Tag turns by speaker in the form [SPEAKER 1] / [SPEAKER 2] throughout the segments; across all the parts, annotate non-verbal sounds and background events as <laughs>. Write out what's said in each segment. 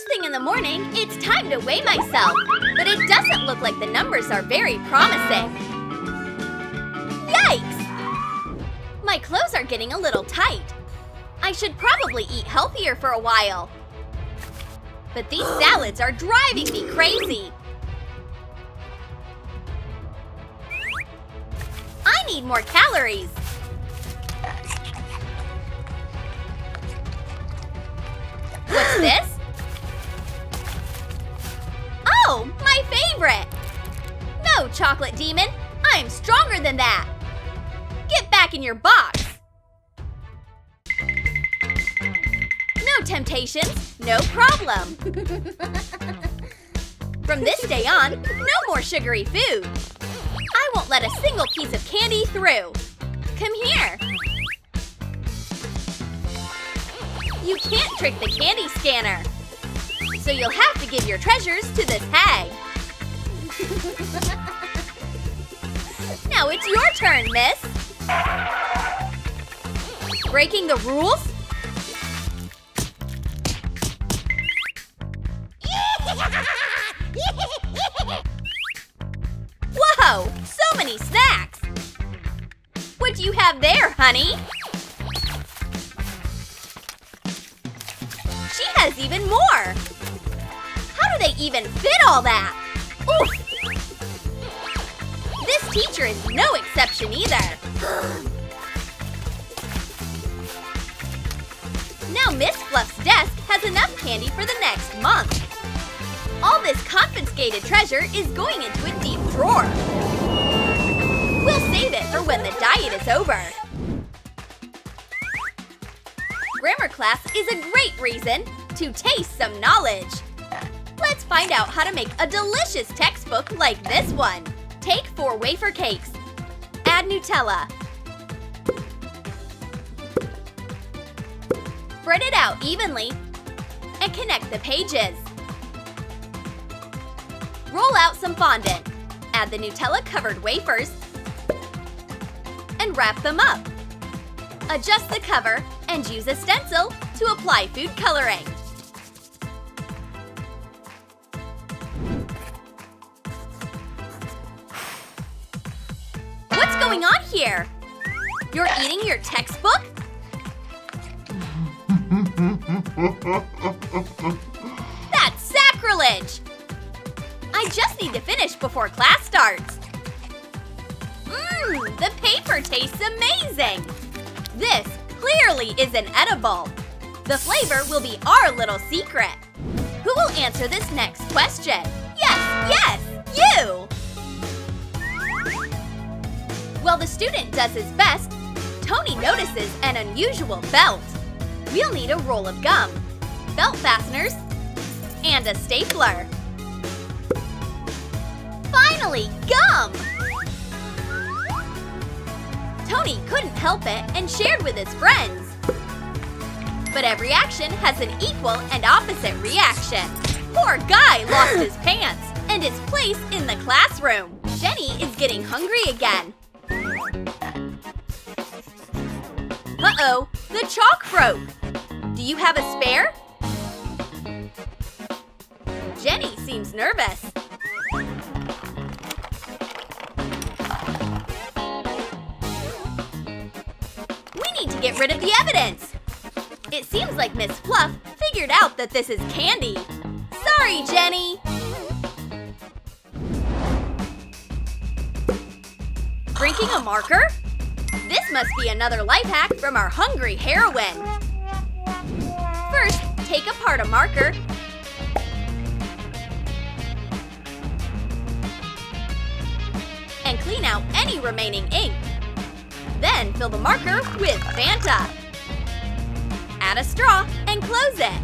[SPEAKER 1] First thing in the morning, it's time to weigh myself. But it doesn't look like the numbers are very promising. Yikes! My clothes are getting a little tight. I should probably eat healthier for a while. But these <gasps> salads are driving me crazy. I need more calories. What's this? Favorite! No, Chocolate Demon! I'm stronger than that! Get back in your box! No temptations, no problem! <laughs> From this day on, no more sugary food! I won't let a single piece of candy through! Come here! You can't trick the candy scanner! So you'll have to give your treasures to this hag! <laughs> now it's your turn, miss! Breaking the rules? <laughs> Whoa! So many snacks! What do you have there, honey? She has even more! How do they even fit all that? Teacher is no exception either. Now Miss Fluff's desk has enough candy for the next month. All this confiscated treasure is going into a deep drawer. We'll save it for when the diet is over. Grammar class is a great reason to taste some knowledge. Let's find out how to make a delicious textbook like this one. Take four wafer cakes. Add Nutella. Spread it out evenly and connect the pages. Roll out some fondant. Add the Nutella-covered wafers and wrap them up. Adjust the cover and use a stencil to apply food coloring. Going on here? You're eating your textbook? That's sacrilege! I just need to finish before class starts. Mmm, the paper tastes amazing! This clearly isn't edible. The flavor will be our little secret. Who will answer this next question? Yes, yes, you! While the student does his best, Tony notices an unusual belt. We'll need a roll of gum, belt fasteners, and a stapler. Finally, gum! Tony couldn't help it and shared with his friends. But every action has an equal and opposite reaction. Poor guy lost his <gasps> pants and his place in the classroom. Jenny is getting hungry again. Uh-oh, the chalk broke. Do you have a spare? Jenny seems nervous. We need to get rid of the evidence. It seems like Miss Fluff figured out that this is candy. Sorry, Jenny. Drinking a marker? This must be another life hack from our hungry heroine. First, take apart a marker and clean out any remaining ink. Then fill the marker with Fanta. Add a straw and close it.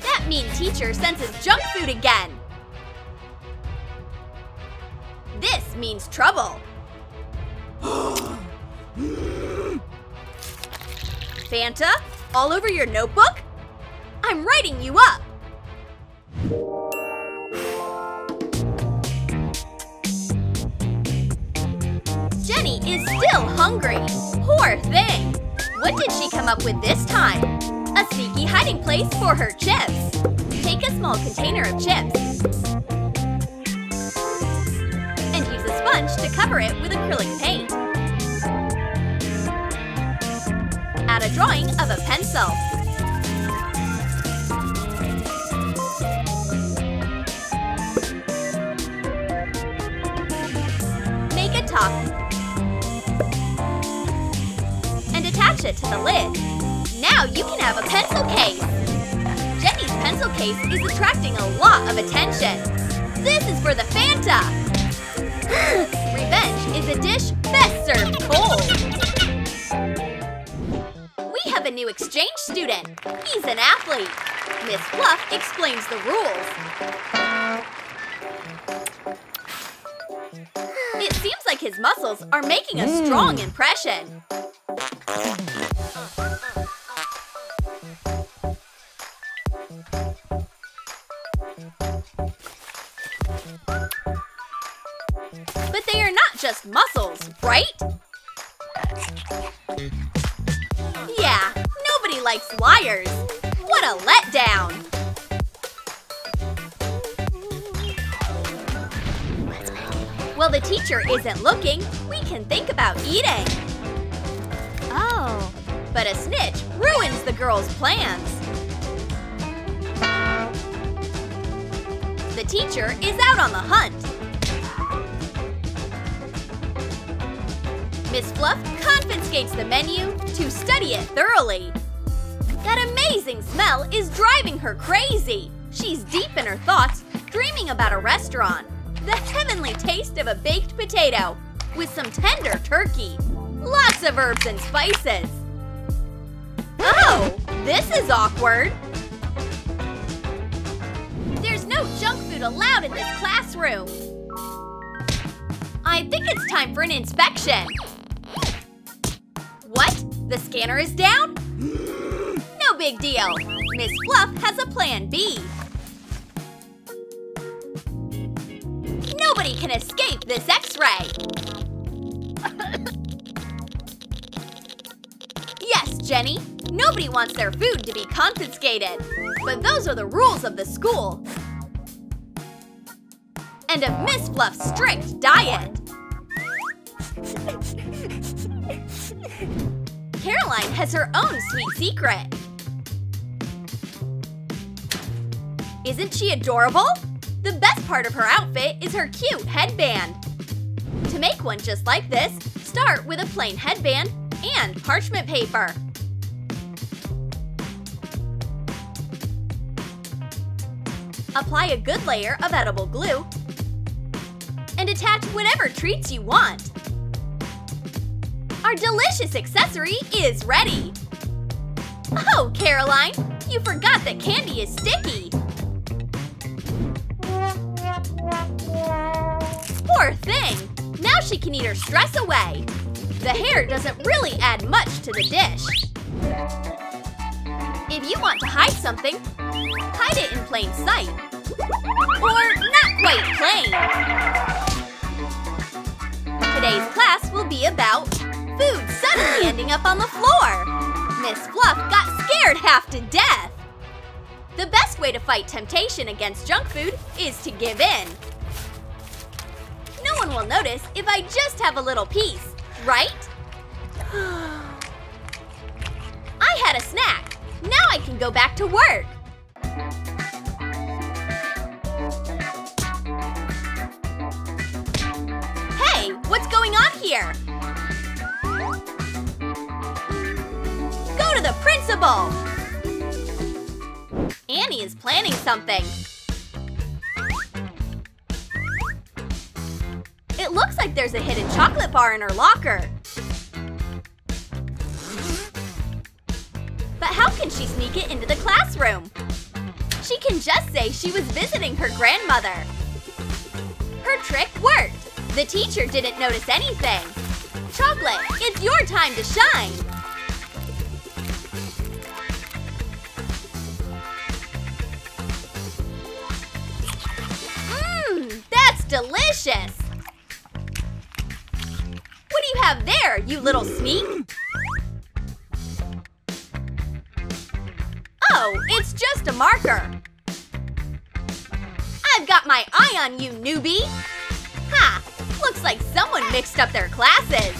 [SPEAKER 1] That mean teacher senses junk food again. Means trouble. <gasps> Fanta? All over your notebook? I'm writing you up! Jenny is still hungry. Poor thing. What did she come up with this time? A sneaky hiding place for her chips. Take a small container of chips. Sponge to cover it with acrylic paint. Add a drawing of a pencil. Make a top. And attach it to the lid. Now you can have a pencil case. Jenny's pencil case is attracting a lot of attention. This is for the Fanta. Revenge is a dish best served cold. We have a new exchange student. He's an athlete. Miss Fluff explains the rules. It seems like his muscles are making a strong hmm. impression. But they are not just muscles, right? Yeah, nobody likes liars. What a letdown! While the teacher isn't looking, we can think about eating.
[SPEAKER 2] Oh.
[SPEAKER 1] But a snitch ruins the girls' plans. The teacher is out on the hunt. Miss Fluff confiscates the menu to study it thoroughly. That amazing smell is driving her crazy. She's deep in her thoughts, dreaming about a restaurant. The heavenly taste of a baked potato with some tender turkey. Lots of herbs and spices. Oh, this is awkward. There's no junk food allowed in this classroom. I think it's time for an inspection. What? The scanner is down? <gasps> No big deal. Miss Fluff has a plan B. Nobody can escape this x-ray. <laughs> yes, Jenny. Nobody wants their food to be confiscated. But those are the rules of the school. And of Miss Fluff's strict diet. <laughs> <laughs> Caroline has her own sweet secret. Isn't she adorable? The best part of her outfit is her cute headband. To make one just like this, start with a plain headband and parchment paper. Apply a good layer of edible glue and attach whatever treats you want. Our delicious accessory is ready! Oh, Caroline, you forgot that candy is sticky! Poor thing! Now she can eat her stress away! The hair doesn't really add much to the dish. If you want to hide something, hide it in plain sight. Or not quite plain. Today's class will be about food suddenly ending up on the floor. Miss Fluff got scared half to death. The best way to fight temptation against junk food is to give in. No one will notice if I just have a little piece, right? I had a snack. Now I can go back to work. Hey, what's going on here? Principal! Annie is planning something. It looks like there's a hidden chocolate bar in her locker. But how can she sneak it into the classroom? She can just say she was visiting her grandmother. Her trick worked. The teacher didn't notice anything. Chocolate, it's your time to shine. Delicious. What do you have there, you little sneak? Oh, it's just a marker. I've got my eye on you, newbie! Ha! Looks like someone mixed up their classes!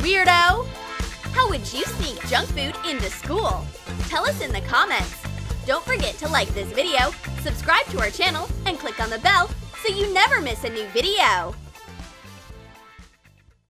[SPEAKER 1] Weirdo! How would you sneak junk food into school? Tell us in the comments! Don't forget to like this video, subscribe to our channel, and click on the bell so you never miss a new video!